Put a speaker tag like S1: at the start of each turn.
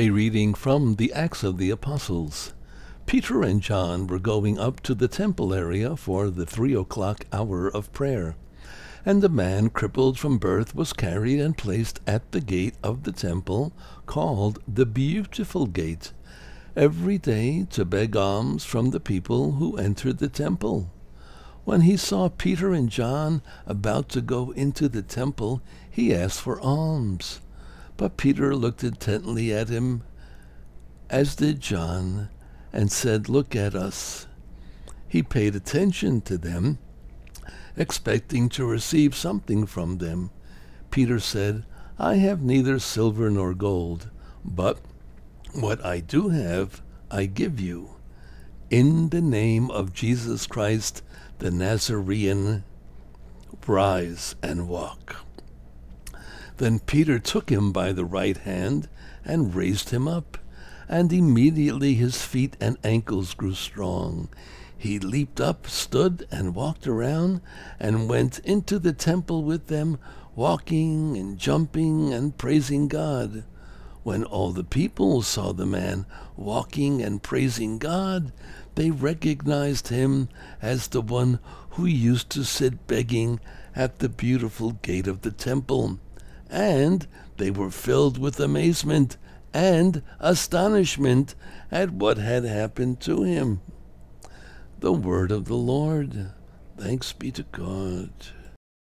S1: A reading from the Acts of the Apostles. Peter and John were going up to the temple area for the three o'clock hour of prayer. And a man crippled from birth was carried and placed at the gate of the temple, called the Beautiful Gate, every day to beg alms from the people who entered the temple. When he saw Peter and John about to go into the temple, he asked for alms. But Peter looked intently at him, as did John, and said, Look at us. He paid attention to them, expecting to receive something from them. Peter said, I have neither silver nor gold, but what I do have, I give you. In the name of Jesus Christ, the Nazarene, rise and walk. Then Peter took him by the right hand and raised him up and immediately his feet and ankles grew strong. He leaped up, stood, and walked around, and went into the temple with them, walking and jumping and praising God. When all the people saw the man walking and praising God, they recognized him as the one who used to sit begging at the beautiful gate of the temple. And they were filled with amazement and astonishment at what had happened to him. The word of the Lord. Thanks be to God.